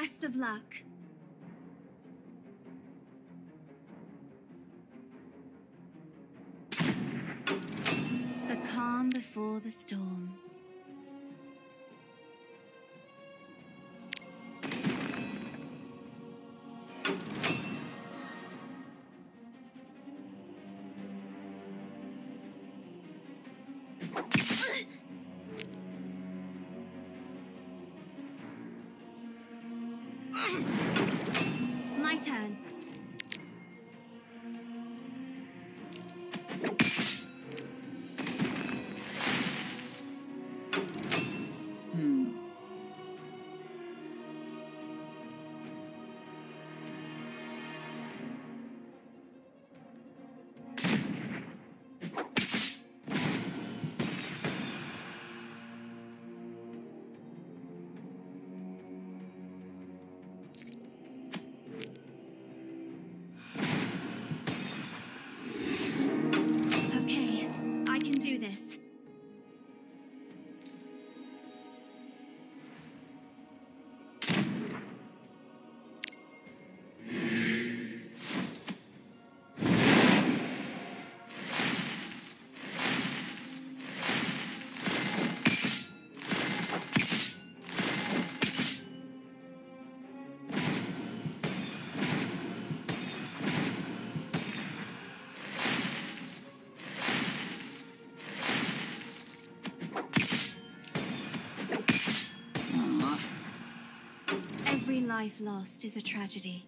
Best of luck. The calm before the storm. Life lost is a tragedy.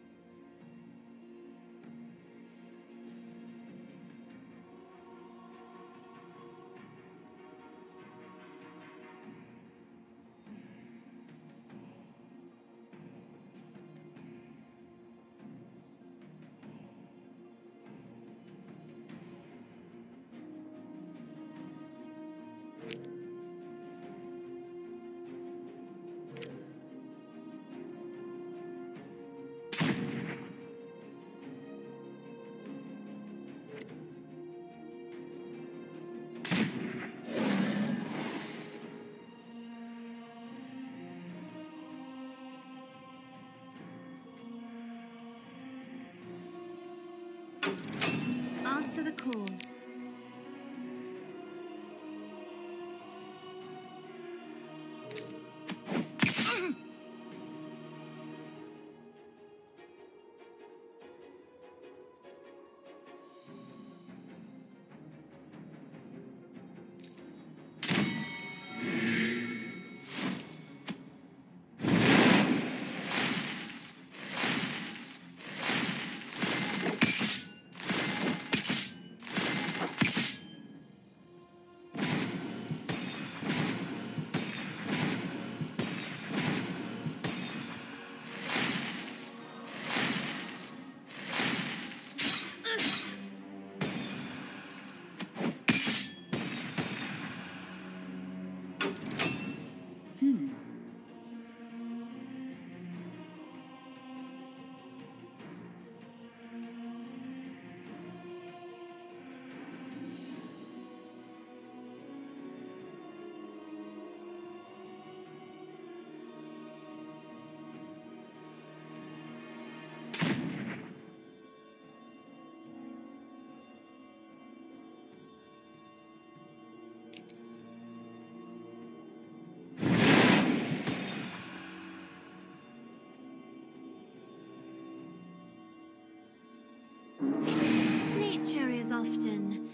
Is often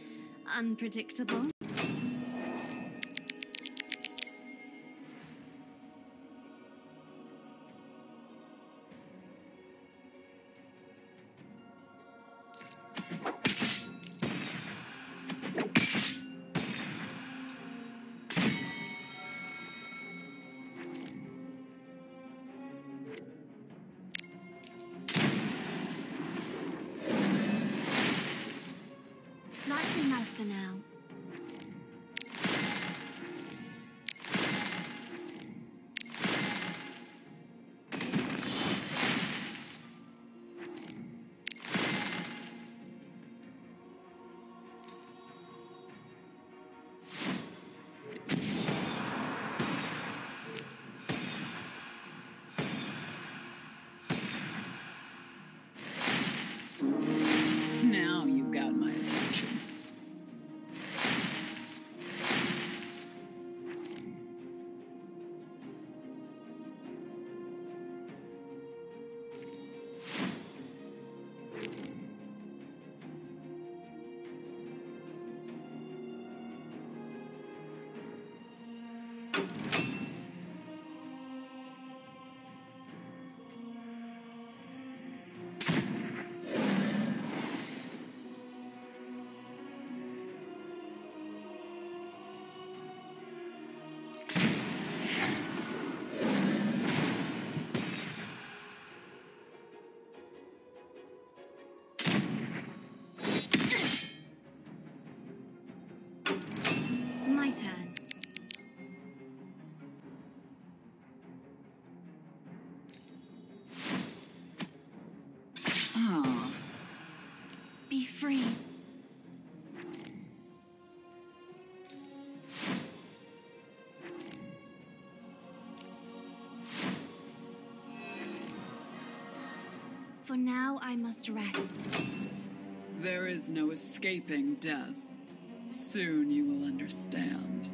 unpredictable. free. For now, I must rest. There is no escaping death. Soon you will understand.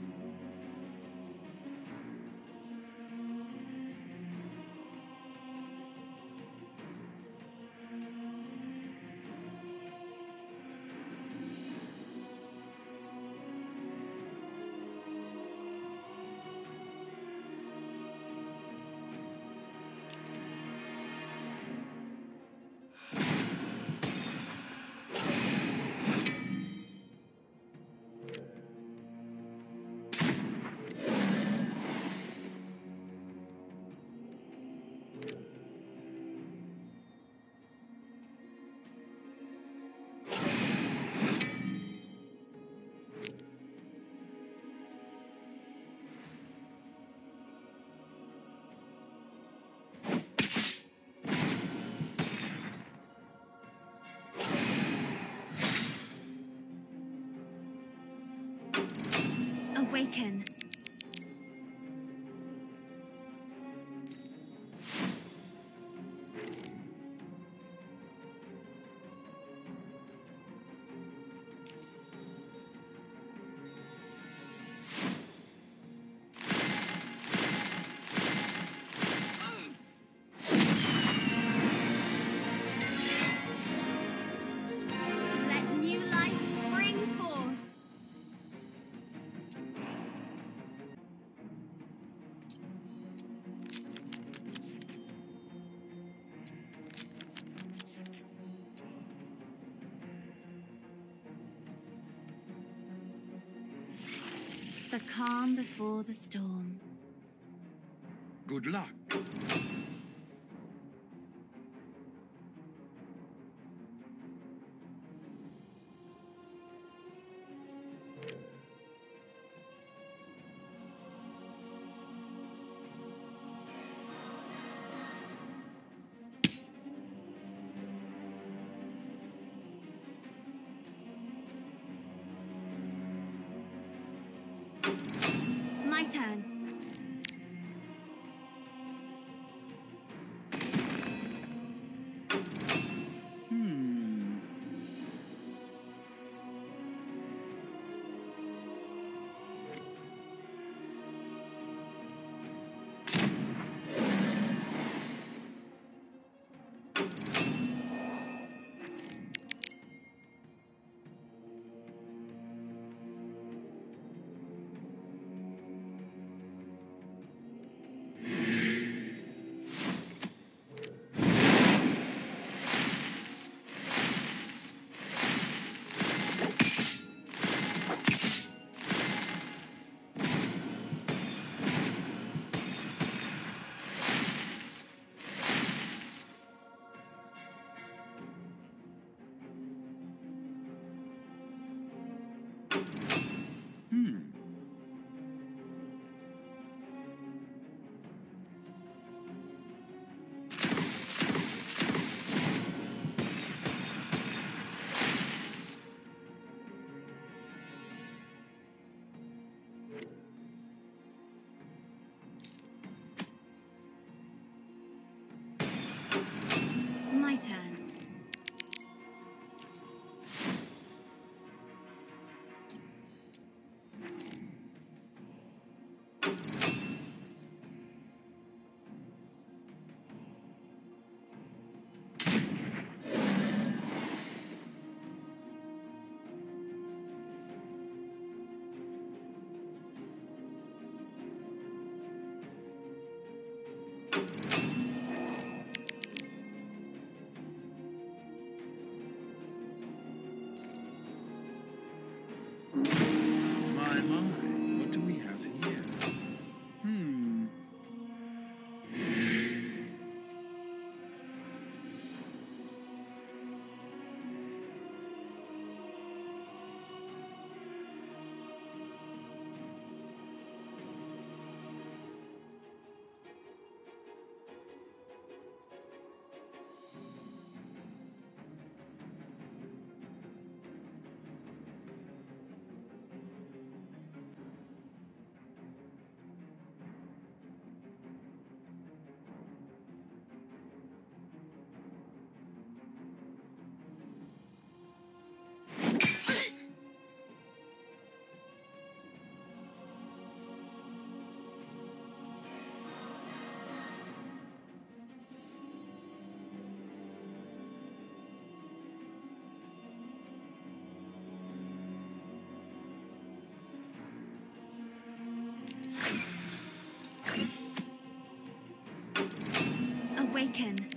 Awaken. The calm before the storm. Good luck. Can.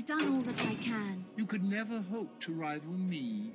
I've done all that I can. You could never hope to rival me.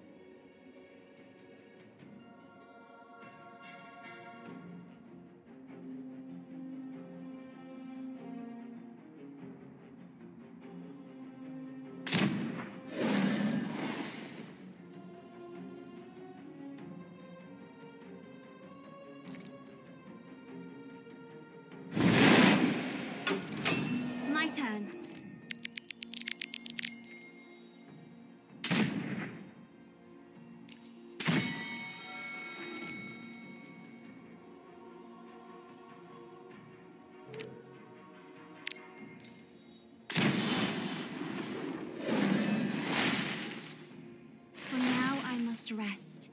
Must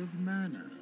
of mana.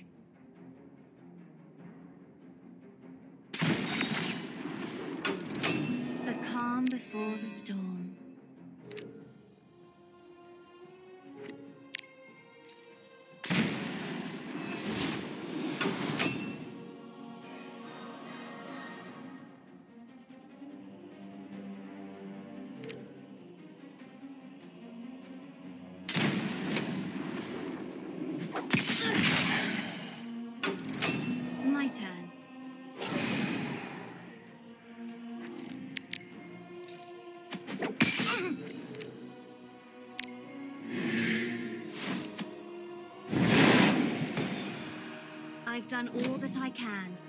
Done all that I can.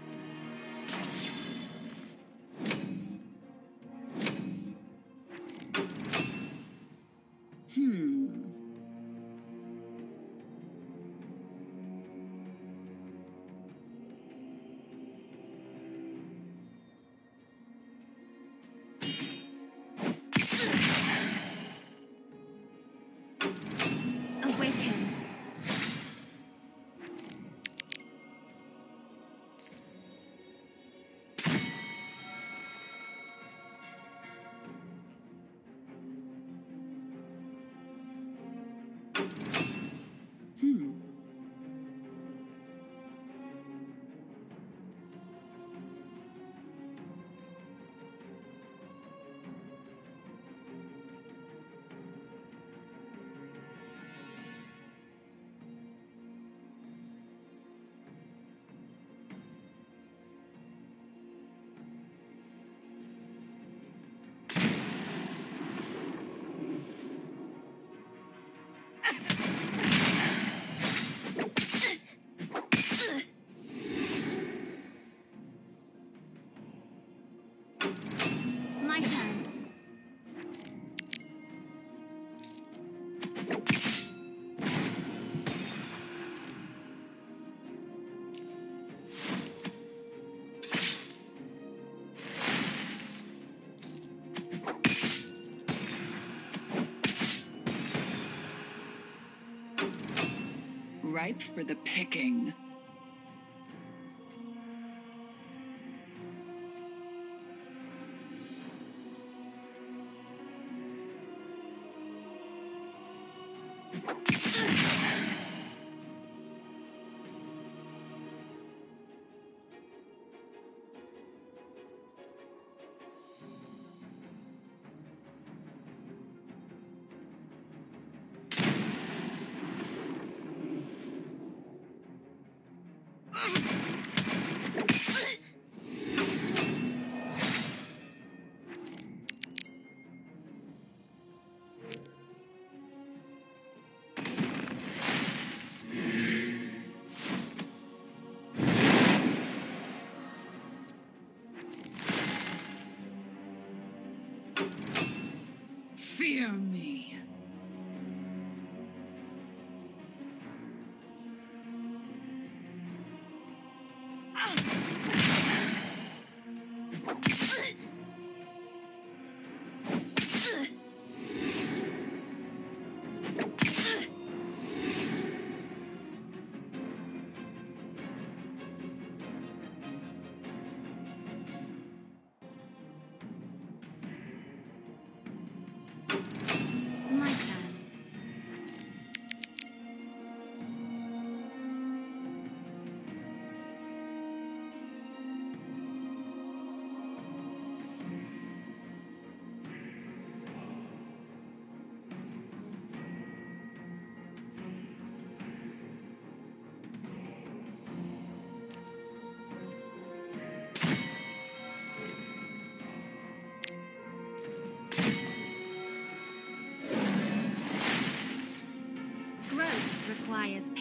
Ripe for the picking. Fear Growth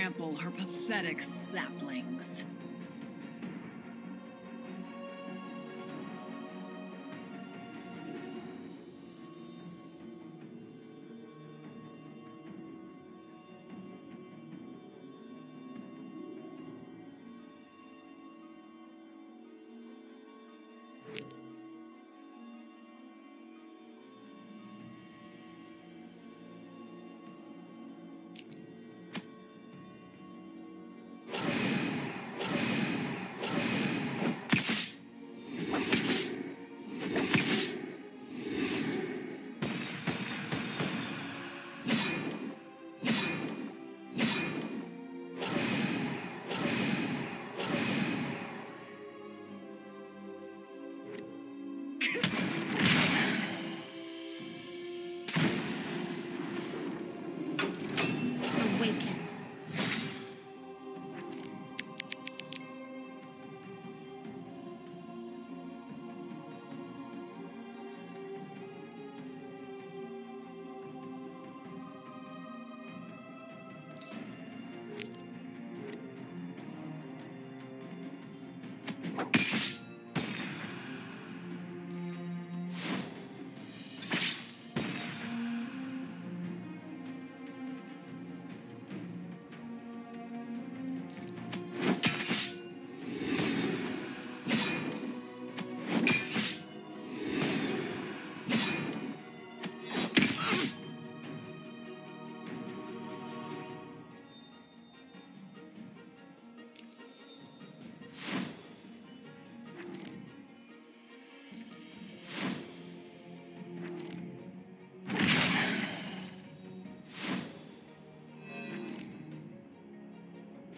trample her pathetic saplings.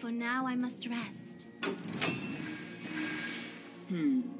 For now I must rest. Hmm.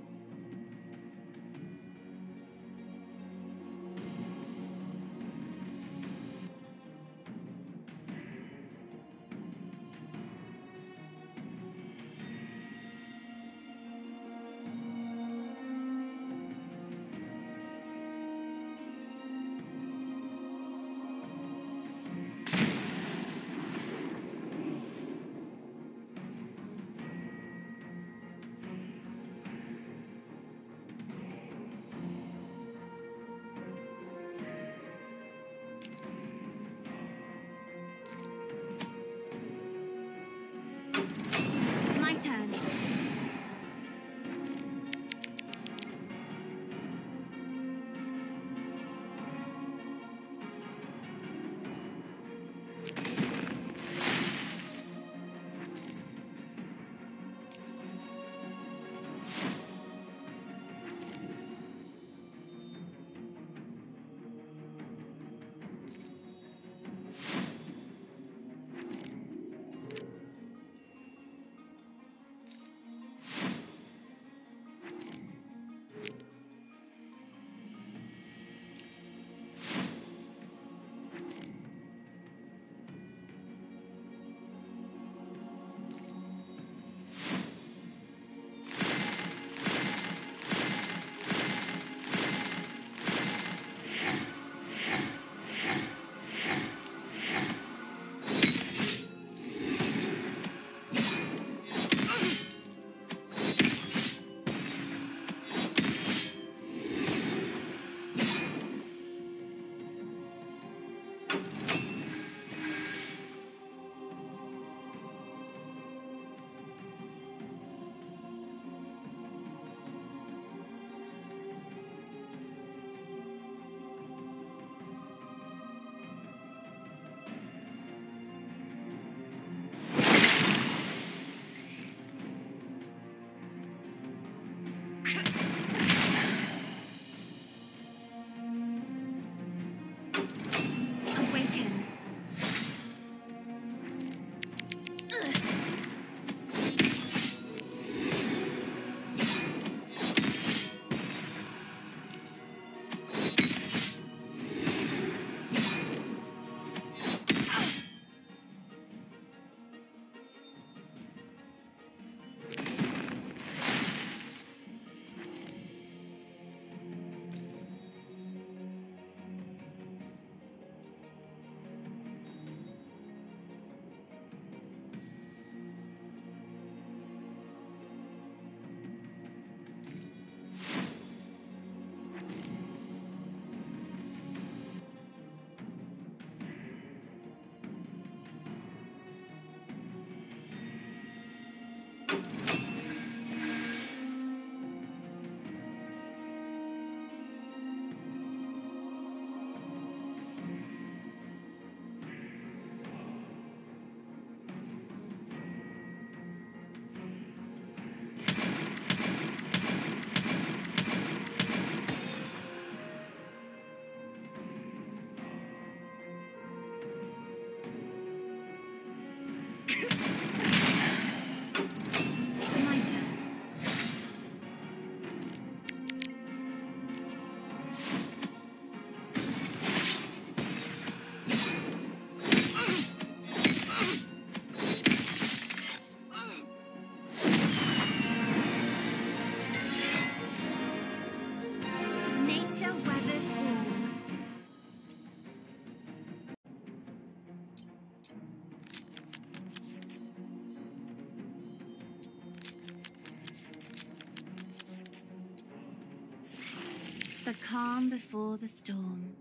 Calm before the storm.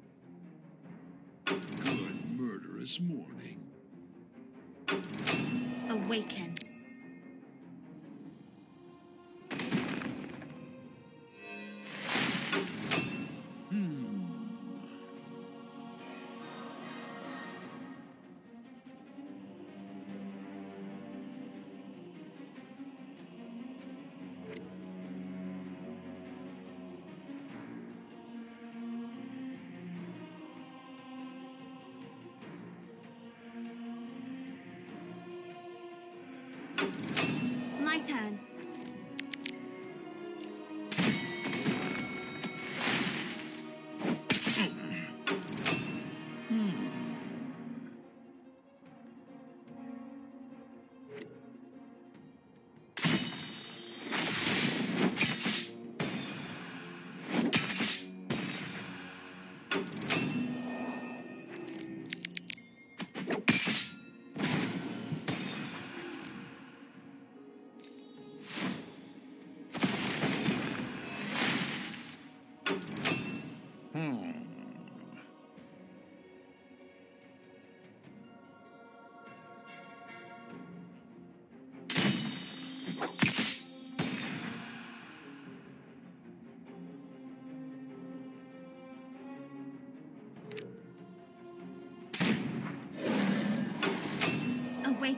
Good murderous morning. Awaken. My turn.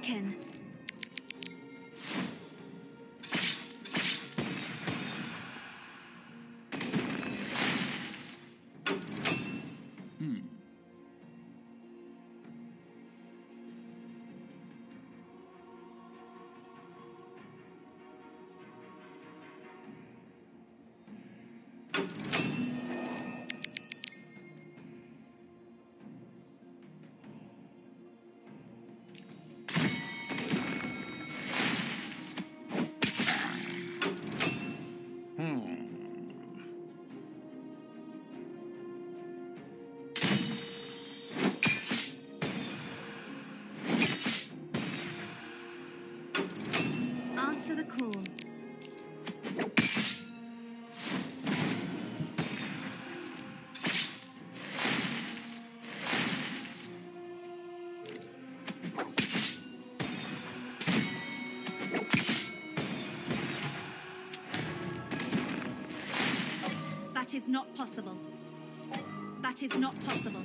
Awaken. Is not possible. That is not possible.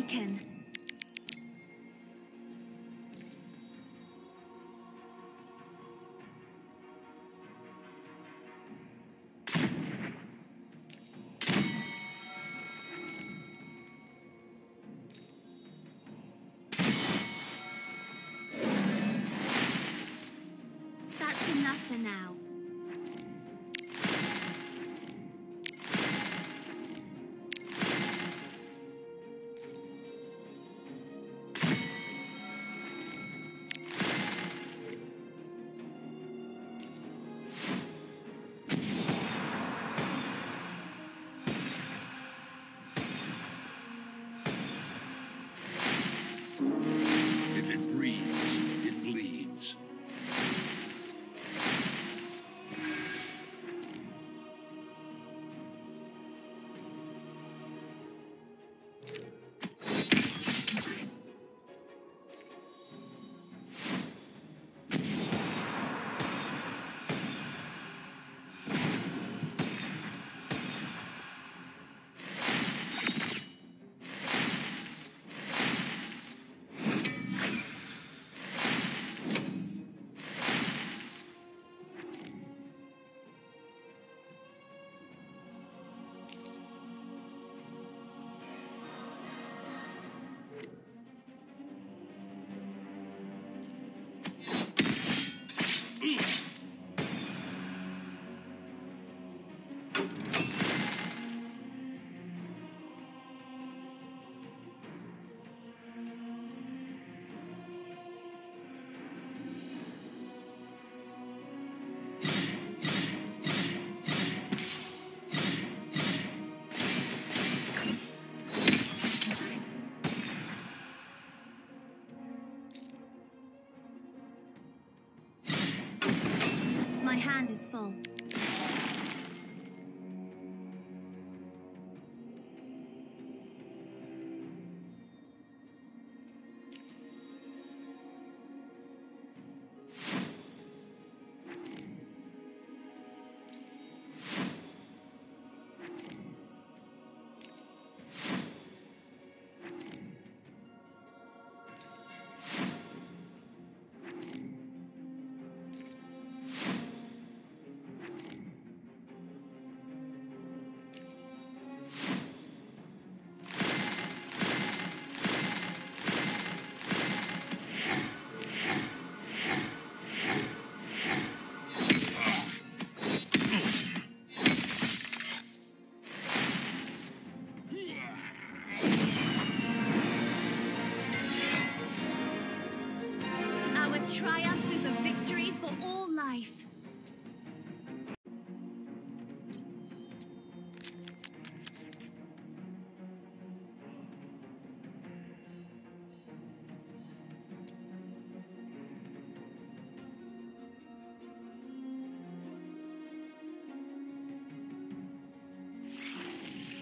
awaken. That's enough for now.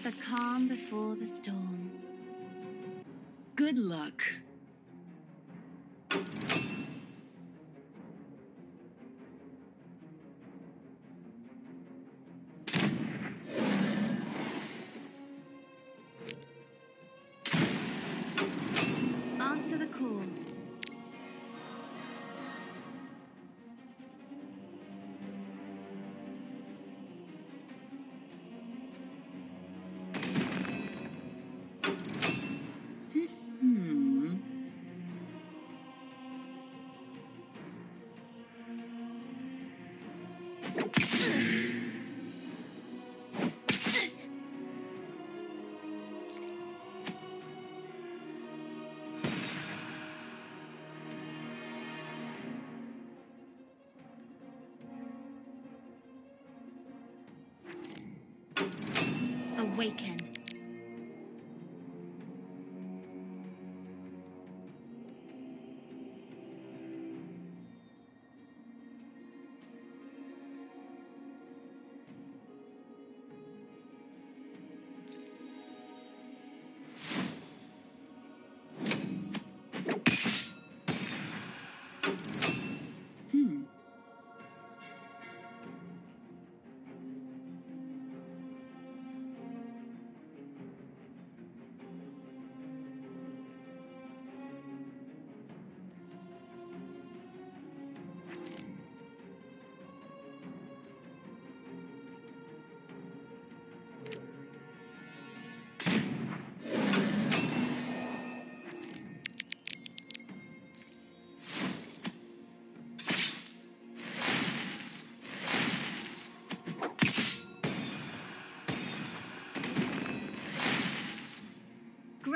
The calm before the storm. Good luck. Awaken.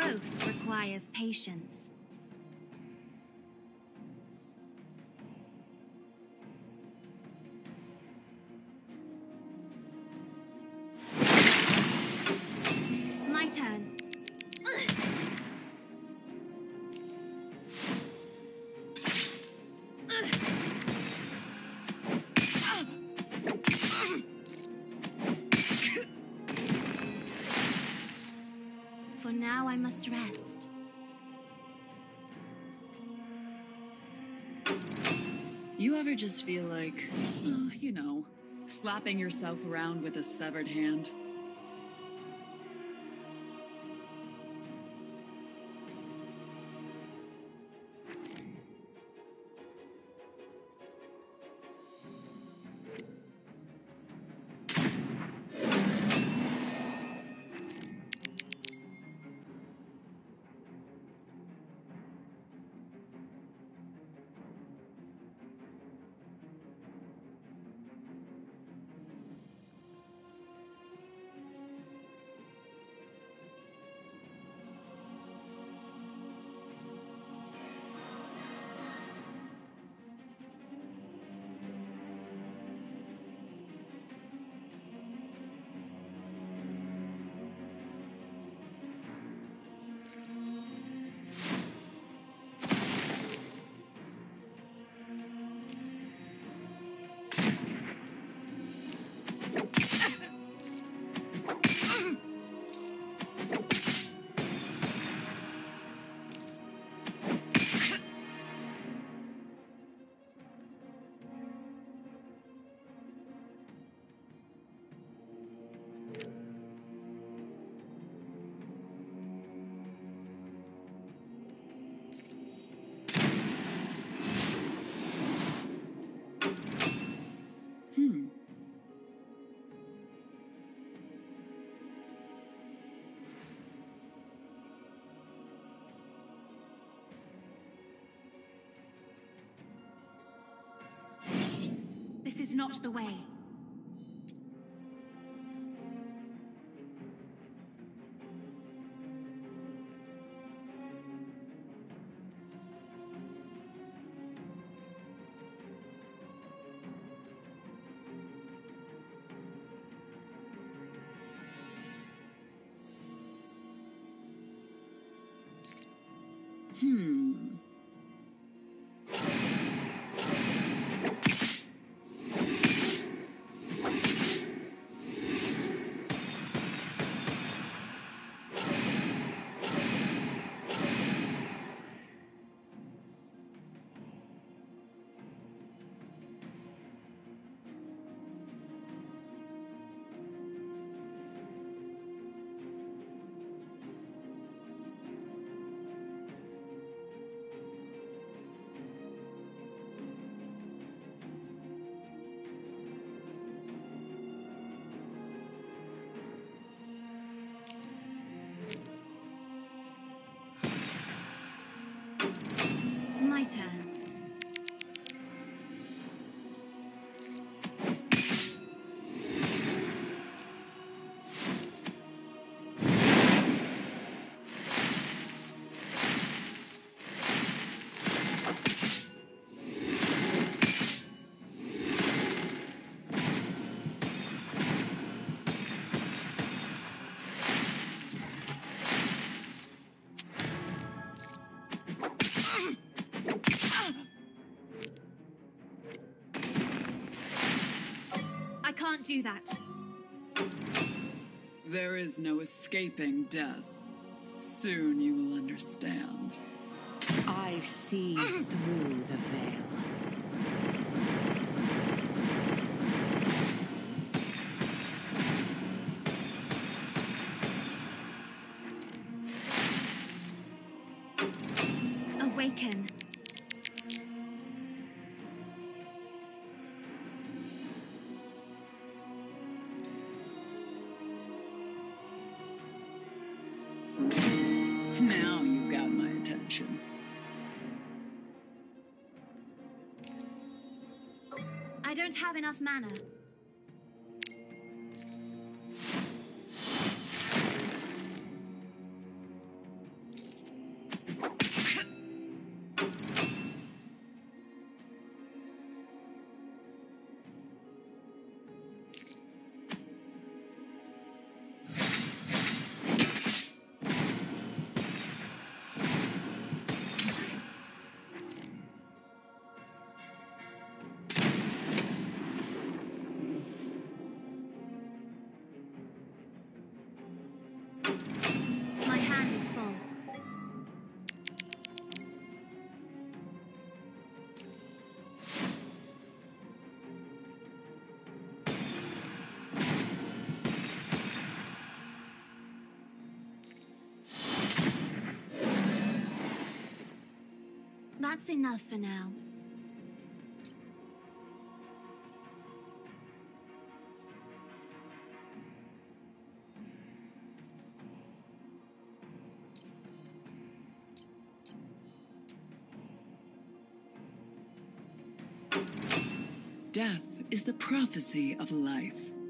Growth requires patience. You ever just feel like, uh, you know, slapping yourself around with a severed hand? Hmm. This is not the way. My can't do that. There is no escaping death. Soon you will understand. I see through the veil. Don't That's enough for now. Death is the prophecy of life.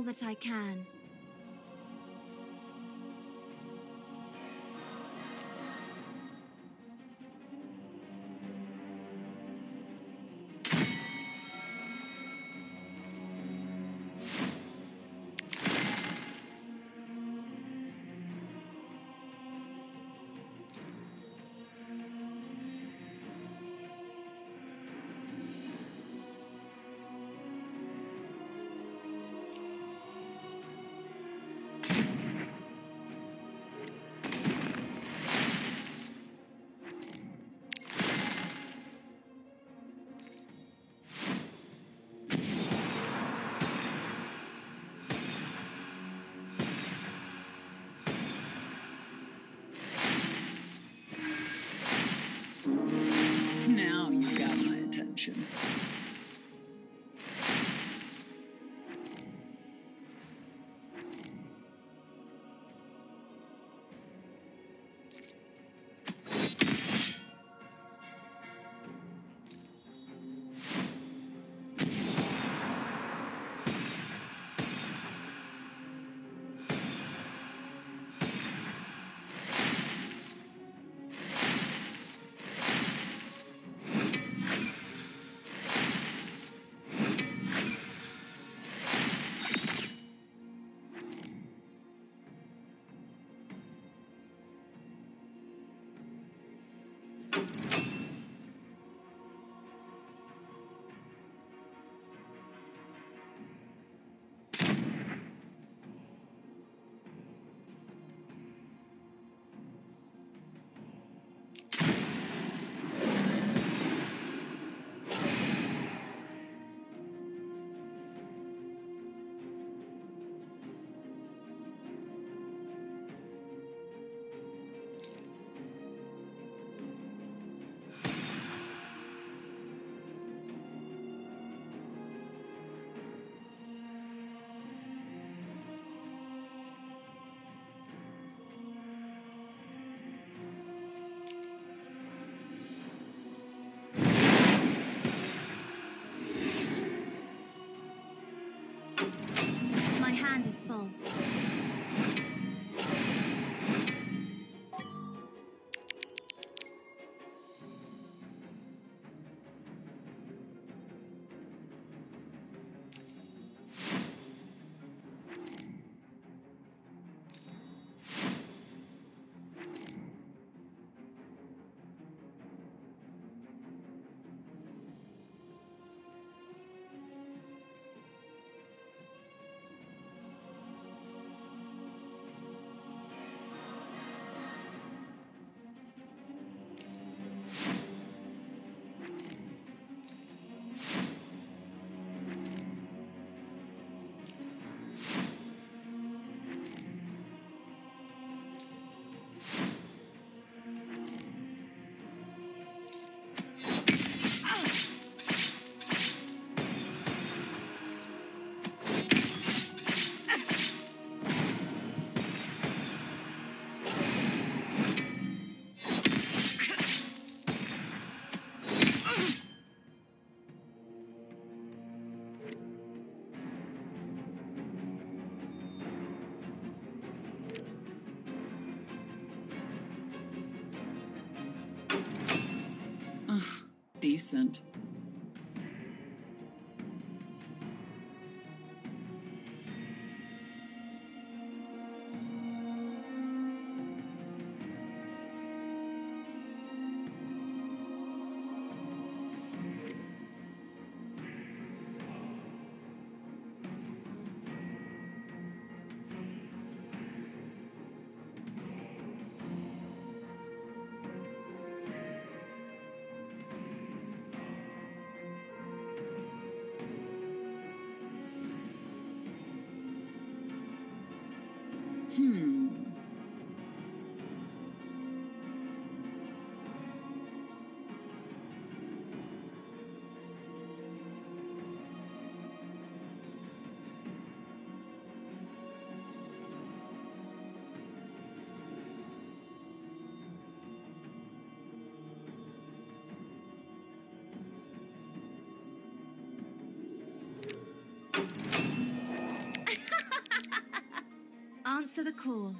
All that I can. Decent. Answer the call.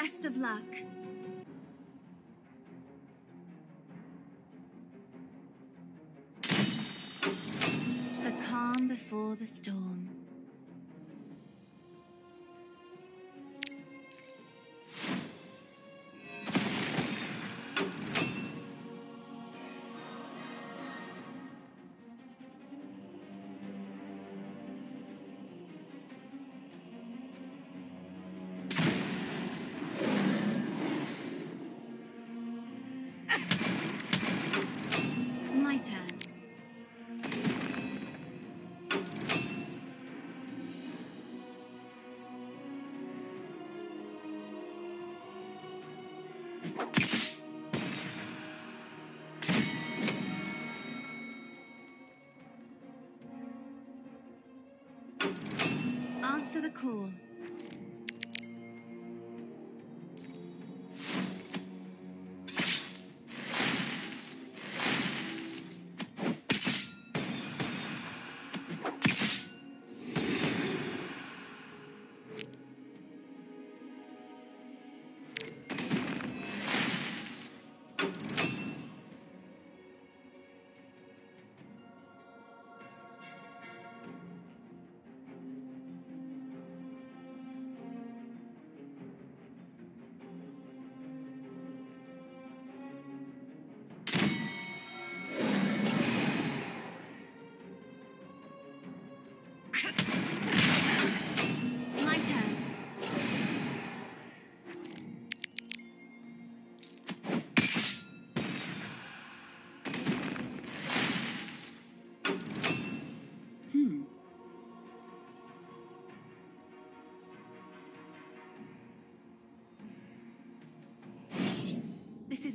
Best of luck. The calm before the storm. Answer the call.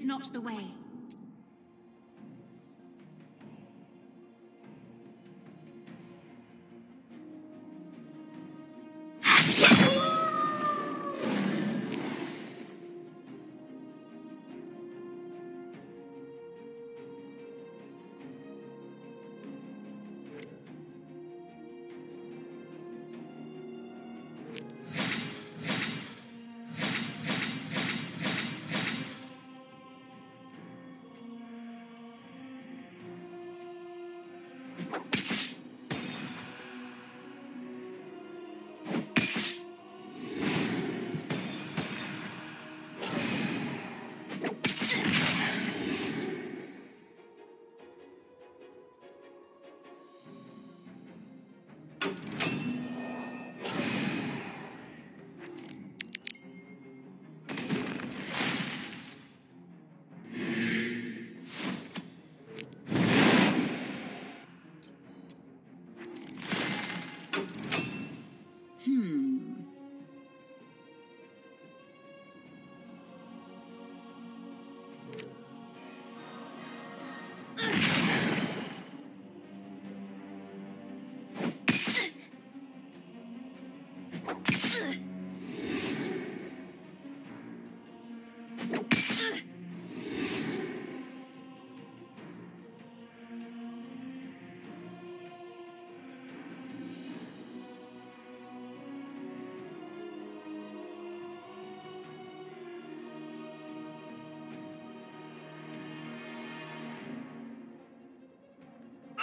Not the way.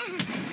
Ugh!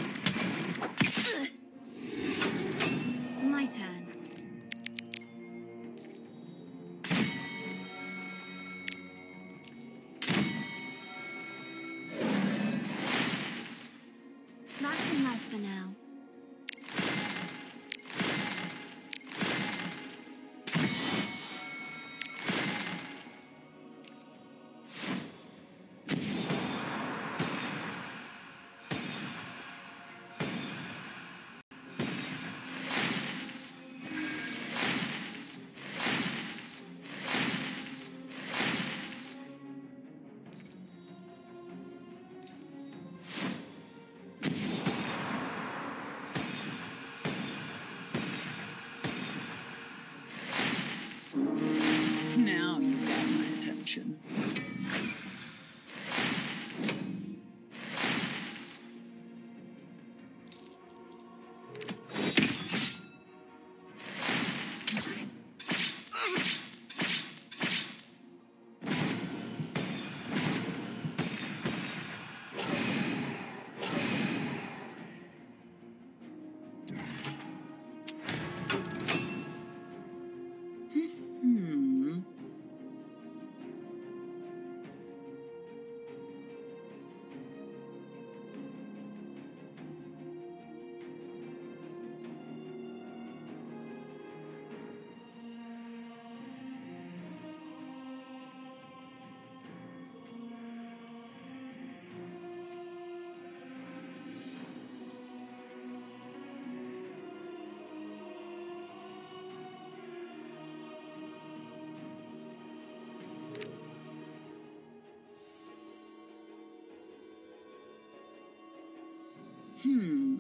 Hmm.